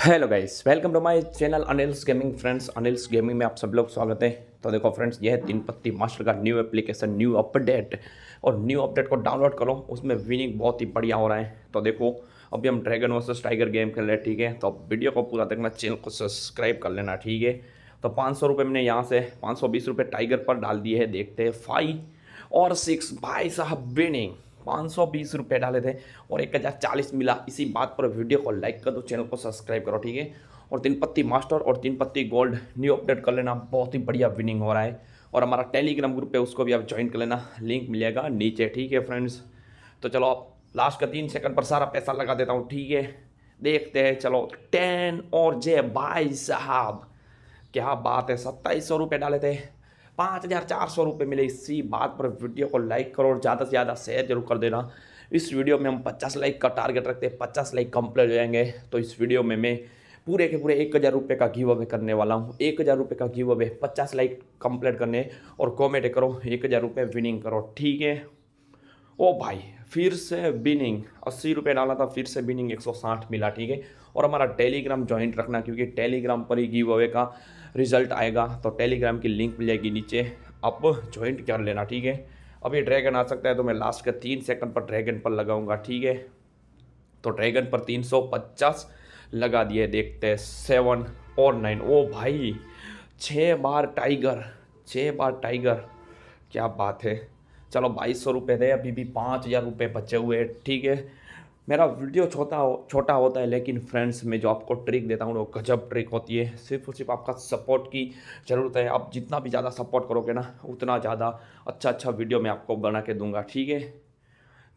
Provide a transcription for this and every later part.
Hello guys, welcome to my channel Anil's gaming friends. Anil's gaming में आप सब लोग स्वागत है। तो देखो फ्रेंड्स, यह है तीन पत्ती मास्टर का न्यू एप्लीकेशन न्यू अपडेट और न्यू अपडेट को डाउनलोड करो, उसमें विनिंग बहुत ही बढ़िया हो रहा है। तो देखो, अभी हम ड्रैगन वर्सेस टाइगर गेम खेल रहे हैं, ठीक है? तो वीडियो को पूरा देखना चैनल को सब्सक्राइब कर लेना, ठीक है? तो पाँच सौ रुपये मैंने यहाँ से, पाँच सौ बीस रुपये टाइगर पर डाल दिए है, देखते हैं फाइव और सिक्स भाई साहब विनिंग पाँच सौ बीस रुपये डाले थे और एक हज़ार चालीस मिला। इसी बात पर वीडियो को लाइक कर दो, चैनल को सब्सक्राइब करो, ठीक है? और तीन पत्ती मास्टर और तीन पत्ती गोल्ड न्यू अपडेट कर लेना। बहुत ही बढ़िया विनिंग हो रहा है। और हमारा टेलीग्राम ग्रुप है, उसको भी आप ज्वाइन कर लेना। लिंक मिलेगा नीचे, ठीक है फ्रेंड्स तो चलो आप लास्ट का तीन सेकंड पर सारा पैसा लगा देता हूँ, ठीक है? देखते हैं, चलो टेन और जे भाई साहब, क्या बात है, सत्ताईस सौ रुपये डाले थे। पाँच हज़ार चार सौ रुपये मिले इसी बात पर वीडियो को लाइक करो और ज़्यादा से ज़्यादा शेयर ज़रूर कर देना। इस वीडियो में हम पचास लाइक का टारगेट रखते हैं, पचास लाइक कंप्लीट हो जाएँगे। तो इस वीडियो में मैं पूरे के पूरे एक हज़ार रुपये का गिव अवे करने वाला हूँ। एक हज़ार रुपये का गिव अवे पचास लाइक कंप्लीट करने और कॉमेंट करो, एक हज़ार रुपये विनिंग करो, ठीक है? ओ भाई, फिर से बिनिंग अस्सी रुपये डाला था, फिर से बिनिंग एक सौ साठ मिला, ठीक है? और हमारा टेलीग्राम ज्वाइंट रखना, क्योंकि टेलीग्राम पर ही गिव अवे का रिज़ल्ट आएगा तो टेलीग्राम की लिंक मिल जाएगी नीचे। आप ज्वाइंट कर लेना, ठीक है? अब ये ड्रैगन आ सकता है तो मैं लास्ट के तीन सेकंड पर ड्रैगन पर लगाऊँगा, ठीक है? तो ड्रैगन पर तीन सौ पचास लगा दिए, देखते हैं सेवन और नाइन ओ भाई छः बार टाइगर छः बार टाइगर क्या बात है? चलो बाईस सौ रुपये थे अभी भी पाँच हज़ार रुपये बचे हुए ठीक है? मेरा वीडियो छोटा हो, छोटा होता है, लेकिन फ्रेंड्स मैं जो आपको ट्रिक देता हूँ, वो गजब ट्रिक होती है। सिर्फ़ और सिर्फ़ आपका सपोर्ट की ज़रूरत है। आप जितना भी ज़्यादा सपोर्ट करोगे ना, उतना ज़्यादा अच्छा अच्छा वीडियो मैं आपको बना के दूँगा, ठीक है?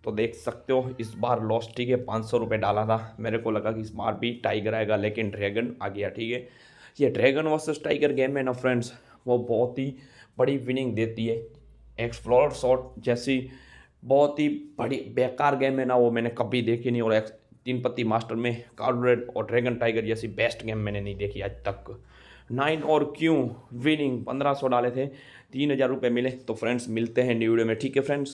तो देख सकते हो, इस बार लॉस ठीक है? पाँच सौ रुपये डाला था। मेरे को लगा कि इस बार भी टाइगर आएगा, लेकिन ड्रैगन आ गया, ठीक है? ये ड्रैगन वर्सेस टाइगर गेम है ना फ्रेंड्स वो बहुत ही बड़ी विनिंग देती है। एक्सप्लोर शॉट जैसी बहुत ही बड़ी, बेकार गेम है ना वो मैंने कभी देखी नहीं और तीन पत्ती मास्टर में कार्डरेड और ड्रैगन टाइगर जैसी बेस्ट गेम मैंने नहीं देखी आज तक। नाइन और क्यों? विनिंग पंद्रह सौ डाले थे, तीन हज़ार रुपये मिले। तो फ्रेंड्स मिलते हैं न्यू वीडियो में। ठीक है फ्रेंड्स